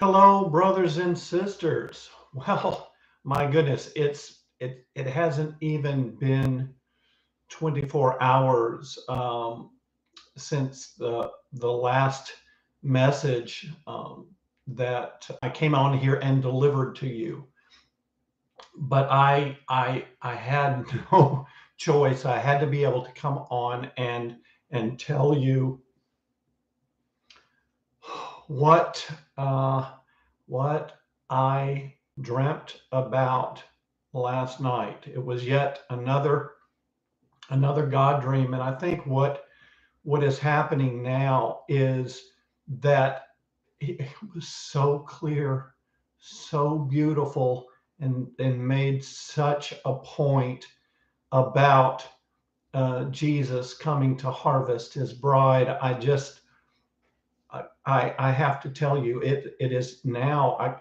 Hello, brothers and sisters. Well, my goodness, it's it it hasn't even been 24 hours um, since the the last message um, that I came on here and delivered to you. But I I I had no choice. I had to be able to come on and and tell you what uh, what I dreamt about last night. It was yet another another God dream, and I think what what is happening now is that it was so clear, so beautiful, and and made such a point about uh, Jesus coming to harvest his bride. I just I, I have to tell you, it it is now. I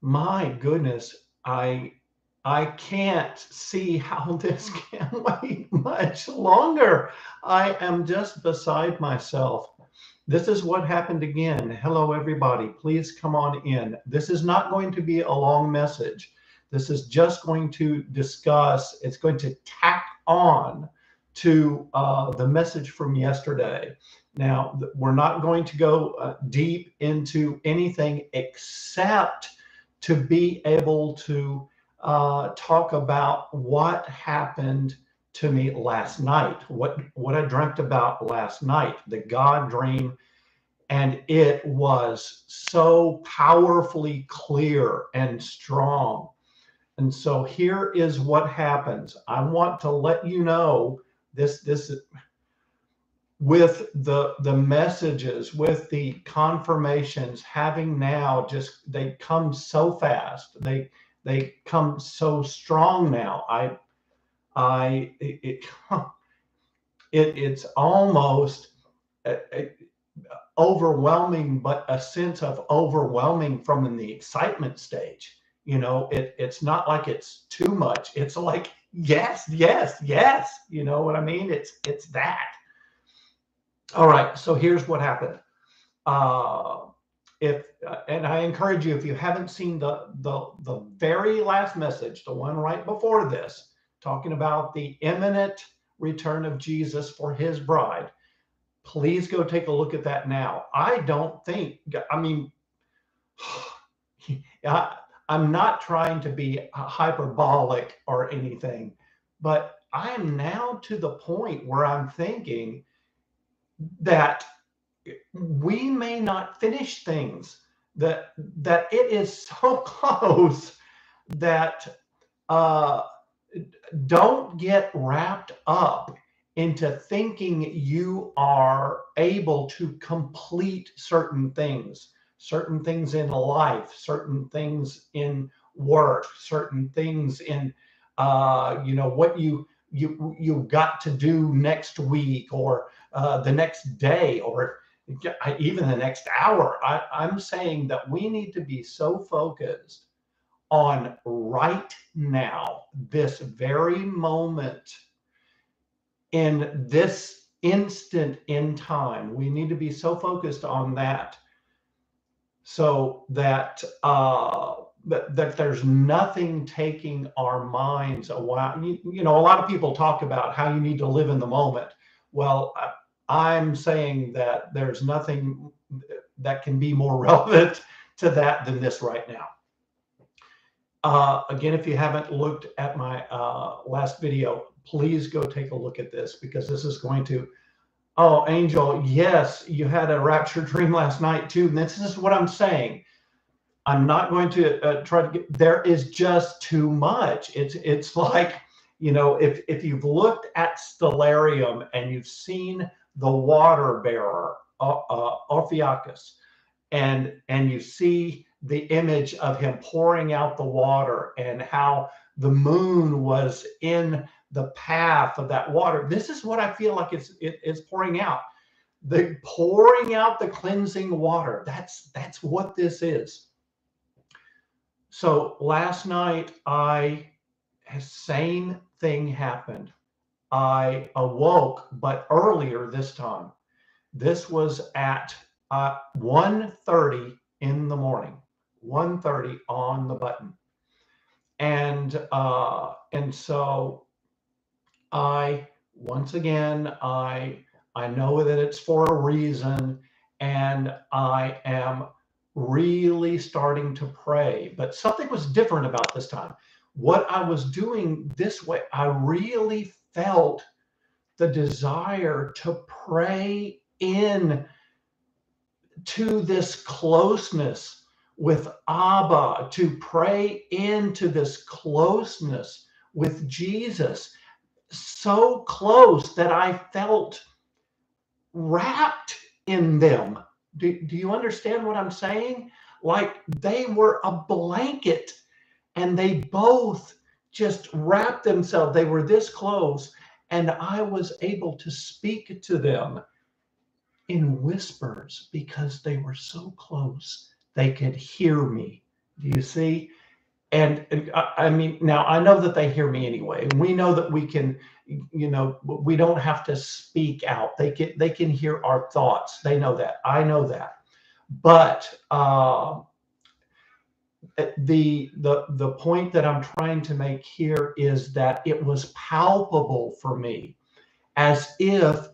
my goodness, I I can't see how this can wait much longer. I am just beside myself. This is what happened again. Hello, everybody. Please come on in. This is not going to be a long message. This is just going to discuss, it's going to tack on to uh, the message from yesterday. Now, we're not going to go uh, deep into anything except to be able to uh, talk about what happened to me last night, what, what I dreamt about last night, the God dream. And it was so powerfully clear and strong. And so here is what happens. I want to let you know this, this with the the messages with the confirmations having now just they come so fast. They they come so strong now. I i it, it, it it's almost a, a overwhelming but a sense of overwhelming from the excitement stage. You know it it's not like it's too much. It's like yes yes yes. You know what i mean? It's it's that all right, so here's what happened. Uh, if uh, and I encourage you, if you haven't seen the the the very last message, the one right before this, talking about the imminent return of Jesus for His bride, please go take a look at that now. I don't think. I mean, I, I'm not trying to be hyperbolic or anything, but I am now to the point where I'm thinking that we may not finish things that that it is so close that uh, don't get wrapped up into thinking you are able to complete certain things certain things in life certain things in work certain things in uh, you know what you you you've got to do next week or uh, the next day or even the next hour. I, I'm saying that we need to be so focused on right now, this very moment, in this instant in time. We need to be so focused on that so that uh, that, that there's nothing taking our minds away. You, you know, a lot of people talk about how you need to live in the moment. Well, I'm saying that there's nothing that can be more relevant to that than this right now. Uh, again, if you haven't looked at my uh, last video, please go take a look at this because this is going to. Oh, Angel, yes, you had a rapture dream last night too. And this is what I'm saying. I'm not going to uh, try to get. There is just too much. It's it's like you know if if you've looked at Stellarium and you've seen the water bearer, uh, uh, and and you see the image of him pouring out the water and how the moon was in the path of that water. This is what I feel like it's it, it's pouring out. The pouring out the cleansing water. That's that's what this is. So last night I same thing happened. I awoke, but earlier this time. This was at uh, 1.30 in the morning, 1:30 on the button. And uh, and so I once again I I know that it's for a reason, and I am really starting to pray. But something was different about this time. What I was doing this way, I really felt the desire to pray in to this closeness with Abba, to pray into this closeness with Jesus, so close that I felt wrapped in them. Do, do you understand what I'm saying? Like they were a blanket and they both just wrapped themselves. They were this close, and I was able to speak to them in whispers because they were so close they could hear me. Do you see? And, I, I mean, now I know that they hear me anyway, we know that we can, you know, we don't have to speak out. They can they can hear our thoughts. They know that. I know that. But uh, the the the point that I'm trying to make here is that it was palpable for me, as if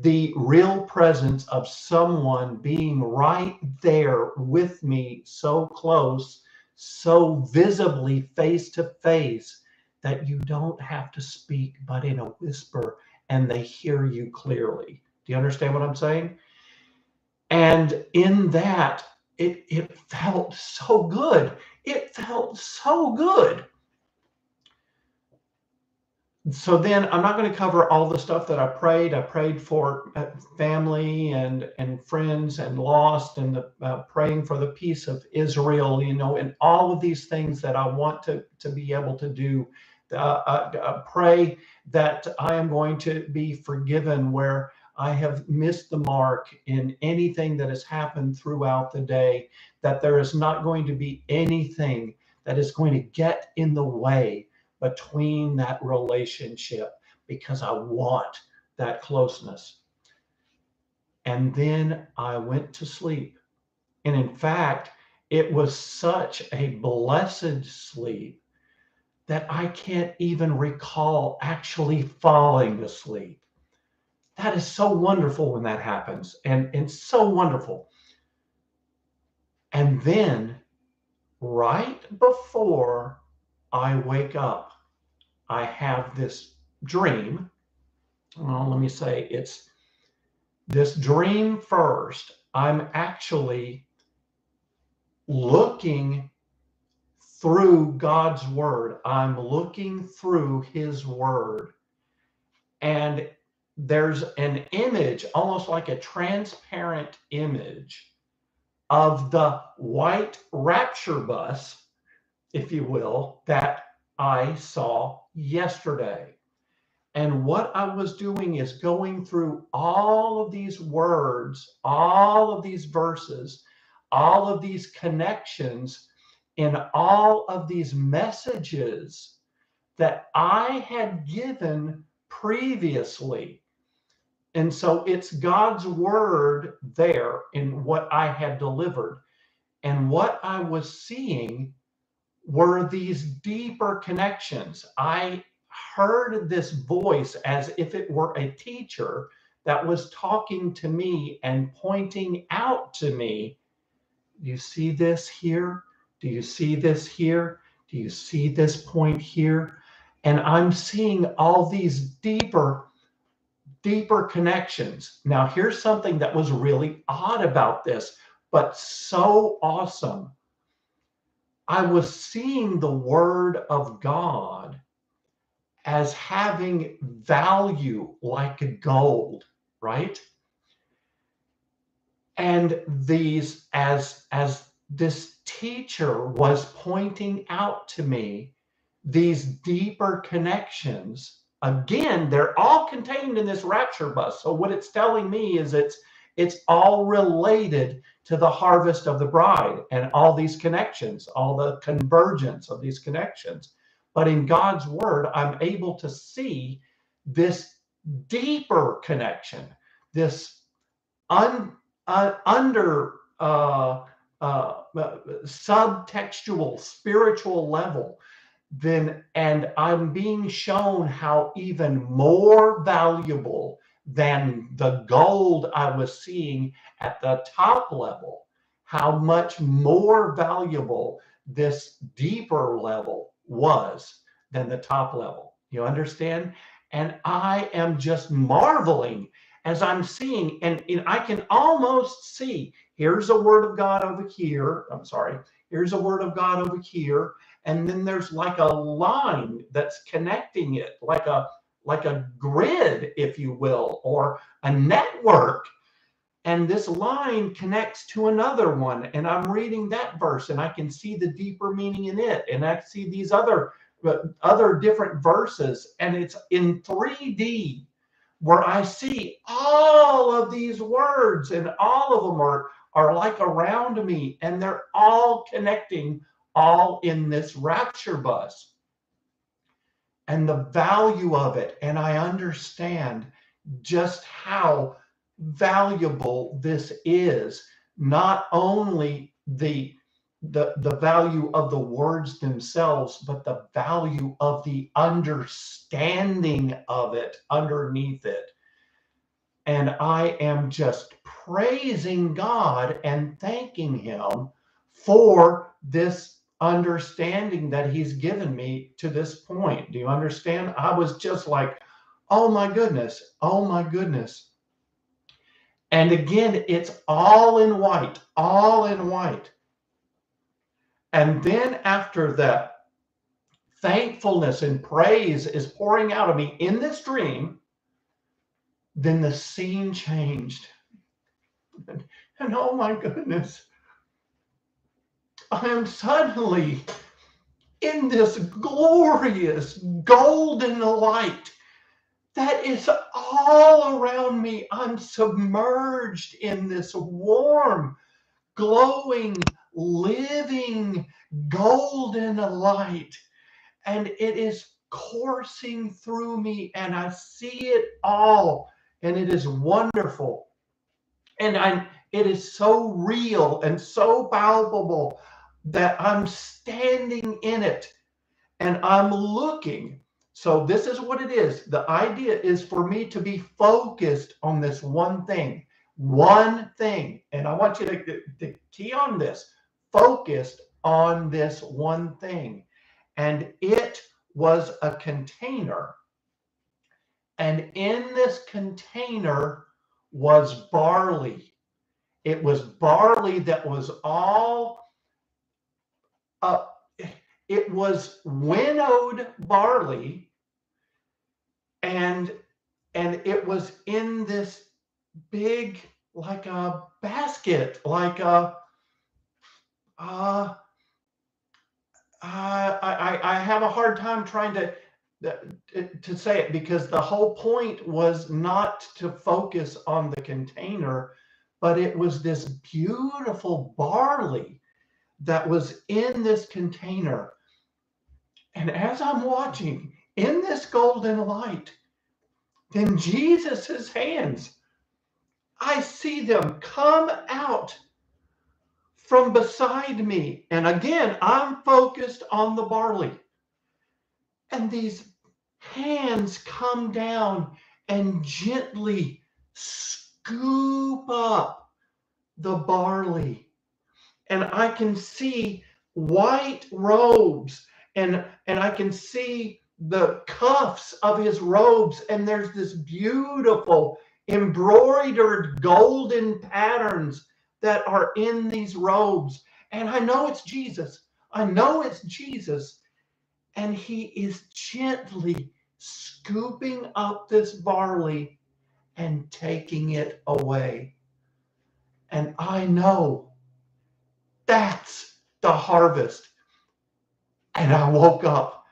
the real presence of someone being right there with me, so close, so visibly face to face, that you don't have to speak but in a whisper and they hear you clearly. Do you understand what I'm saying? And in that, it, it felt so good. It felt so good so then I'm not going to cover all the stuff that I prayed. I prayed for uh, family and and friends and lost and the, uh, praying for the peace of Israel, you know, and all of these things that I want to to be able to do. Uh, uh, uh, pray that I am going to be forgiven where I have missed the mark in anything that has happened throughout the day. That there is not going to be anything that is going to get in the way between that relationship because I want that closeness. And then I went to sleep. And in fact, it was such a blessed sleep that I can't even recall actually falling asleep. That is so wonderful when that happens, and, and so wonderful. And then, right before I wake up, I have this dream. Well, let me say it's this dream first. I'm actually looking through God's word. I'm looking through his word. And there's an image, almost like a transparent image of the white rapture bus, if you will, that I saw yesterday. And what I was doing is going through all of these words, all of these verses, all of these connections, in all of these messages that I had given previously. And so it's God's word there in what I had delivered. And what I was seeing were these deeper connections. I heard this voice as if it were a teacher that was talking to me and pointing out to me. You see this here? Do you see this here? Do you see this point here? And I'm seeing all these deeper, deeper connections. Now, here's something that was really odd about this, but so awesome. I was seeing the word of God as having value like gold, right? And these, as as this teacher was pointing out to me these deeper connections, again, they're all contained in this rapture bus. So what it's telling me is it's it's all related to the harvest of the bride and all these connections, all the convergence of these connections. But in God's word, I'm able to see this deeper connection, this un, uh, under uh, uh, subtextual spiritual level then and i'm being shown how even more valuable than the gold i was seeing at the top level how much more valuable this deeper level was than the top level. You understand? And i am just marveling as i'm seeing and, and i can almost see here's a word of god over here i'm sorry here's a word of god over here and then there's like a line that's connecting it like a like a grid if you will or a network. And this line connects to another one and i'm reading that verse and i can see the deeper meaning in it and i see these other uh, other different verses and it's in 3d where i see all of these words and all of them are are like around me and they're all connecting all in this rapture bus and the value of it. And I understand just how valuable this is, not only the the, the value of the words themselves, but the value of the understanding of it underneath it. And I am just praising God and thanking Him for this understanding that he's given me to this point. Do you understand? I was just like, oh my goodness, oh my goodness. And again, it's all in white, all in white. And then after that, thankfulness and praise is pouring out of me in this dream, then the scene changed. And, and oh my goodness, I am suddenly in this glorious golden light that is all around me. I'm submerged in this warm, glowing, living golden light. And it is coursing through me, and I see it all, and it is wonderful. And I'm it is so real and so palpable that I'm standing in it and I'm looking. So, this is what it is. The idea is for me to be focused on this one thing, one thing. And I want you to, to key on this focused on this one thing. And it was a container. And in this container was barley. It was barley that was all uh, it was winnowed barley and and it was in this big like a basket like a uh, I, I I have a hard time trying to to say it because the whole point was not to focus on the container, but it was this beautiful barley that was in this container. And as I'm watching in this golden light, then Jesus' hands, I see them come out from beside me. And again, I'm focused on the barley. And these hands come down and gently scoop up the barley and I can see white robes and and I can see the cuffs of his robes and there's this beautiful embroidered golden patterns that are in these robes and I know it's Jesus. I know it's Jesus and he is gently scooping up this barley and taking it away. And I know that's the harvest. And I woke up.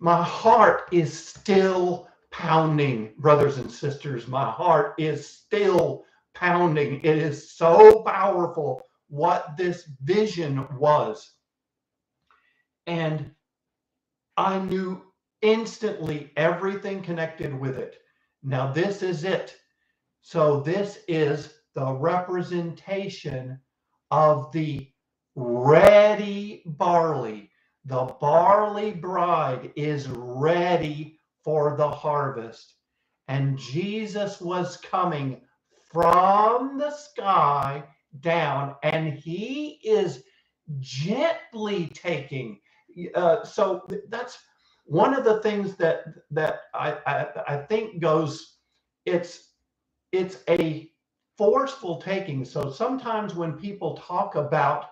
My heart is still pounding, brothers and sisters. My heart is still pounding. It is so powerful what this vision was. And I knew instantly everything connected with it. Now, this is it. So, this is the representation of the ready barley. The barley bride is ready for the harvest. And Jesus was coming from the sky down, and he is gently taking. Uh, so that's one of the things that that I, I I think goes. It's it's a forceful taking. So sometimes when people talk about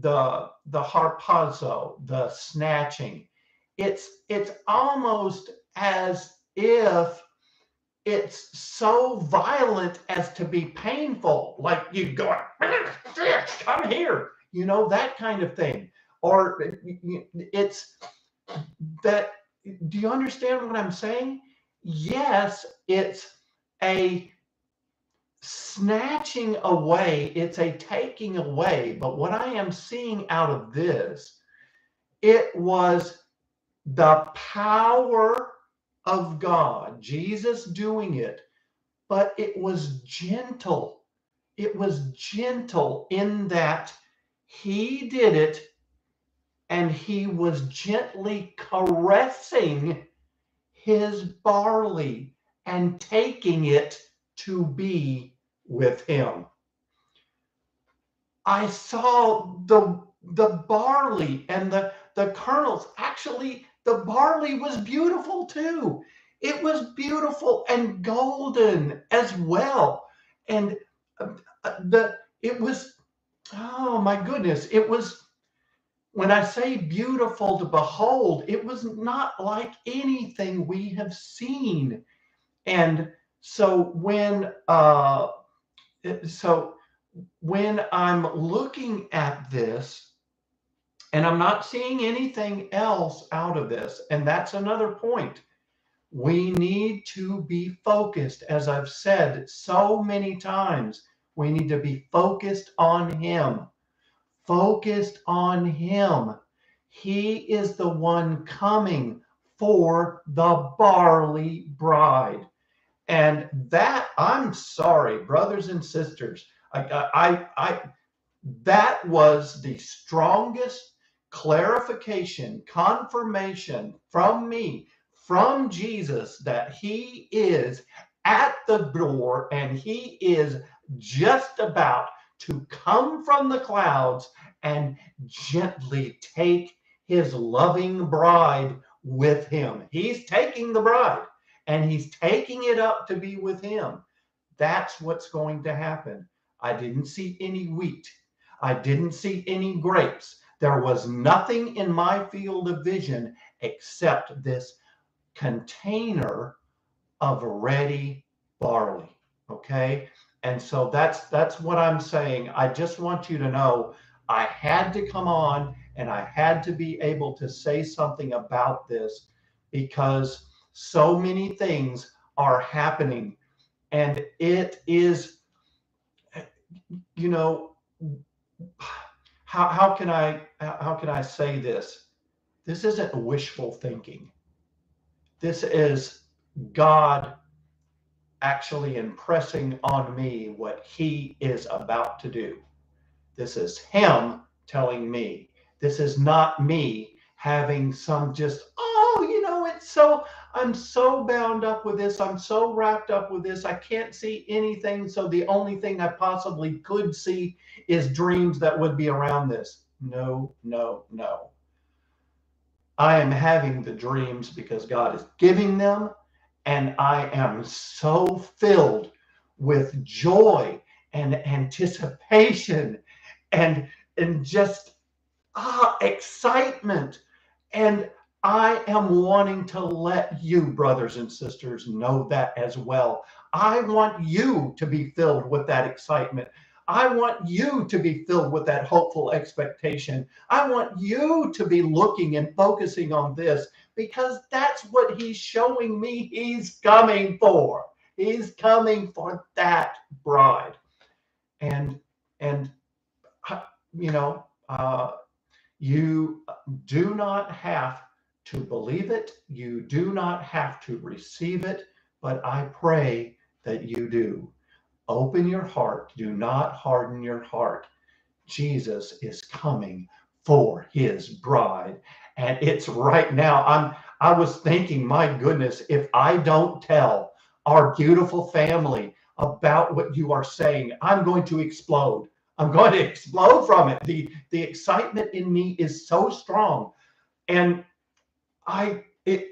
the the harpazo, the snatching, it's it's almost as if it's so violent as to be painful, like you go, come here, you know, that kind of thing. Or it's that, do you understand what I'm saying? Yes, it's a snatching away, it's a taking away. But what I am seeing out of this, it was the power of God, Jesus doing it, but it was gentle. It was gentle in that he did it and he was gently caressing his barley and taking it to be with him. I saw the the barley and the the kernels. Actually, the barley was beautiful too. It was beautiful and golden as well. And uh, the it was oh my goodness, it was when I say beautiful to behold, it was not like anything we have seen. And so when uh, so when I'm looking at this, and I'm not seeing anything else out of this, and that's another point. We need to be focused, as I've said so many times. We need to be focused on Him. Focused on Him. He is the one coming for the barley bride. And that, I'm sorry, brothers and sisters, I, I, I, that was the strongest clarification, confirmation from me, from Jesus, that he is at the door and he is just about to come from the clouds and gently take his loving bride with him. He's taking the bride and he's taking it up to be with him. That's what's going to happen. I didn't see any wheat. I didn't see any grapes. There was nothing in my field of vision except this container of ready barley. Okay. And so that's that's what I'm saying. I just want you to know I had to come on and I had to be able to say something about this because so many things are happening and it is you know how, how can i how can i say this? This isn't wishful thinking. This is god actually impressing on me what he is about to do. This is him telling me. This is not me having some just oh you know it's so I'm so bound up with this. I'm so wrapped up with this. I can't see anything. So the only thing I possibly could see is dreams that would be around this. No, no, no. I am having the dreams because God is giving them. And I am so filled with joy and anticipation and, and just ah, excitement. And I am wanting to let you, brothers and sisters, know that as well. I want you to be filled with that excitement. I want you to be filled with that hopeful expectation. I want you to be looking and focusing on this because that's what he's showing me he's coming for. He's coming for that bride. And, and, you know, uh, you do not have to believe it. You do not have to receive it, but I pray that you do. Open your heart. Do not harden your heart. Jesus is coming for his bride. And it's right now. I'm I was thinking, my goodness, if I don't tell our beautiful family about what you are saying, I'm going to explode. I'm going to explode from it. The the excitement in me is so strong. And I it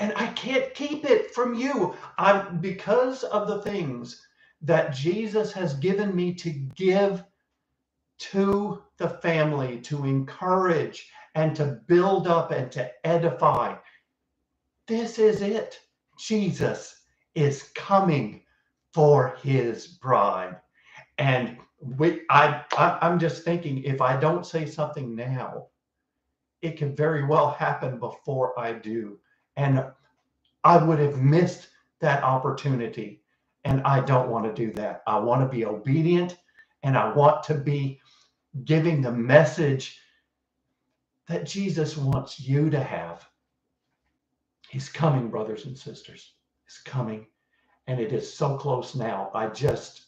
and I can't keep it from you. I'm because of the things that Jesus has given me to give to the family, to encourage and to build up and to edify. This is it. Jesus is coming for his bride. And we, I, I, I'm just thinking if I don't say something now, it can very well happen before I do. And I would have missed that opportunity. And I don't want to do that. I want to be obedient and I want to be giving the message that Jesus wants you to have. He's coming, brothers and sisters. He's coming. And it is so close now. I just,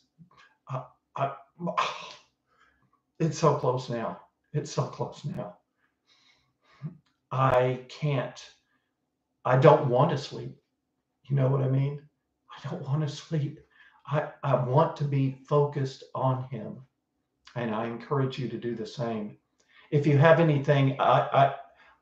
I, it's so close now. It's so close now. I can't, I don't want to sleep. You know what I mean? I don't want to sleep. I, I want to be focused on Him. And I encourage you to do the same. If you have anything I,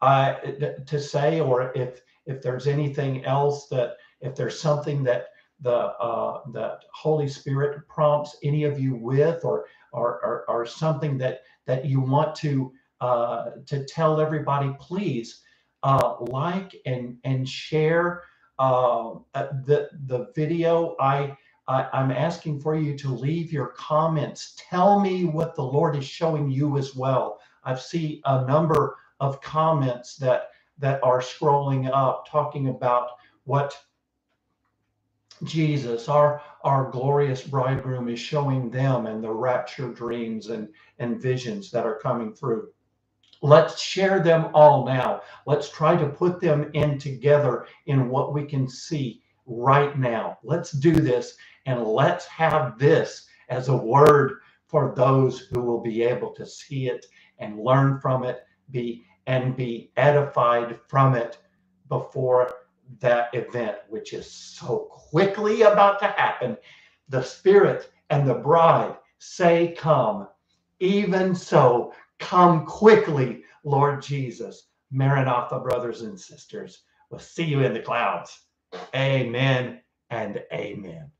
I, I, to say, or if if there's anything else that, if there's something that the uh, that Holy Spirit prompts any of you with, or or or, or something that that you want to uh, to tell everybody, please uh, like and and share uh, uh, the the video. I, I I'm asking for you to leave your comments. Tell me what the Lord is showing you as well. I've seen a number of comments that that are scrolling up talking about what Jesus, our our glorious bridegroom, is showing them and the rapture dreams and and visions that are coming through. Let's share them all now. Let's try to put them in together in what we can see right now. Let's do this and let's have this as a word for those who will be able to see it and learn from it, be and be edified from it before that event, which is so quickly about to happen. The Spirit and the bride say, Come. Even so, Come quickly, Lord Jesus. Maranatha, brothers and sisters. We'll see you in the clouds. Amen and amen.